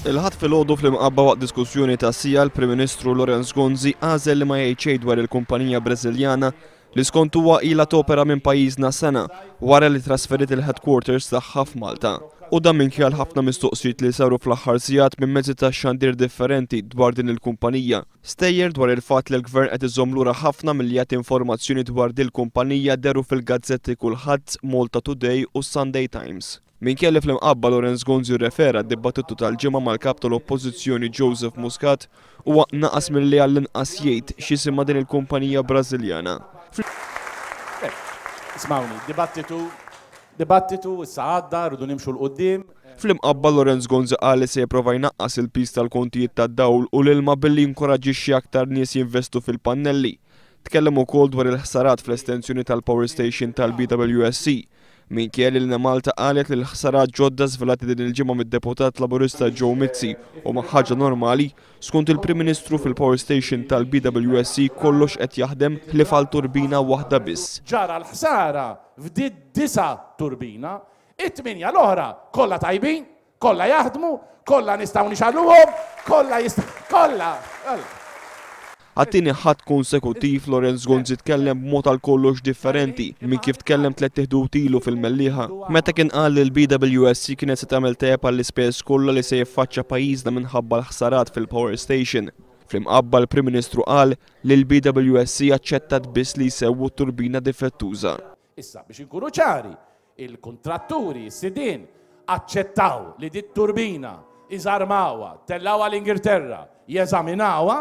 Il-Ħadd filgħodu fl-Imqabba waqt diskussjoni ta' siegħa l-Prim Ministru Lawrence Gonzi għażel li ma jgħid xejn dwar il-kumpanija Brażiljana li skont huwa ilha topera minn pajjiżna sena wara li trasferiet il-headquarters tagħha f'Malta. U dan minkejja l-ħafna mistoqsijiet li saru fl-aħħar sigħat minn mezzi tax-xandir differenti dwar din il-kumpanija. Stejjer dwar il-fatt li l-Gvern qed iżomm lura ħafna milli jagħti informazzjoni dwar dil-kumpanija dehru fil-gazzetti Kulħadd, Malta Today u s-Sunday Times. Minkejja li fl-imqabba Lawrence Gonzi rrefera d-dibattitu tal-Ġimgħa mal-Kap tal-Oppożizzjoni Joseph Muscat, huwa naqas milli għall-inqas jgħid x'jisimha din il-kumpanija Brażiljana. Ismgħuni, dibattitu, dibattitu, issa għadda, rridu nimxu 'l quddiem. Fl-imqabba Lawrence Gonzi qal li se jipprova jnaqqas il-piż tal-kontijiet tad-dawl u l-ilma billi jinkoraġġixxi aktar nies jinvestu fil-pannelli. Tkellem ukoll dwar il-ħsarat fl-estensjoni tal-power station tal-BWSC, Minkejja li l-Enemalta qalet li l-ħsarat ġodda żvelati din il-ġimgħa mid-Deputat Laburista Joe Mizzi huma ħaġa normali, skont il-Prim Ministru fil-Power Station tal-BWSC kollox qed jaħdem ħlief għal turbina waħda biss. Ġara l-ħsara f'di d-disa' turbina, it-tmienja l-oħra kollha tajbin, Kollha jaħdmu, kollha nistgħu nixgħaluhom, kollha jist. Kollha! Kollha! Għat-tieni Ħadd konsekuttiv, Lawrence Gonzi tkellem b'mod għal kollox differenti minn kif tkellem tlett iħdut ilu fil-Mellieħa, meta kien qal li l-BWSC kienet se tagħmel tajjeb għall-ispejjeż kollha li se jiffaċċja pajjiżna minħabba l-ħsarat fil-power station. Fl-imqabba l-Prim Ministru qal li l-BWSC aċċettat biss li jsewwu t-turbina difettuża. Issa, biex inkunu ċari, il-kuntratturi, is-sidien, aċċettaw li dit-turbina, iżarmawha, tellgħuha l-Ingilterra, jeżaminawha,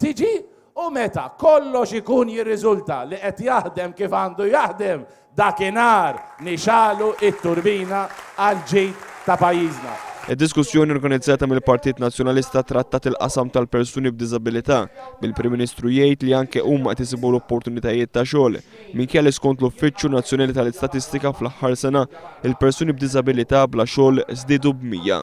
tiġi u meta kollox ikun jirriżulta li qed jaħdem kif għandu jaħdem, dakinhar nixagħlu t-turbina għall-ġid ta' pajjiżna. Id-diskussjoni organizzata mill-Partit Nazzjonalista trattat il-qasam tal-persuni b'diżabilità, bil-Prim Ministru jgħid li anke huma qed isibu l-opportunitajiet ta' xogħol. Minkejja li skont l-Uffiċċju Nazzjonali tal-Istatistika fl-aħħar sena, il-persuni b'diżabilità bla xogħol żdiedu b'100,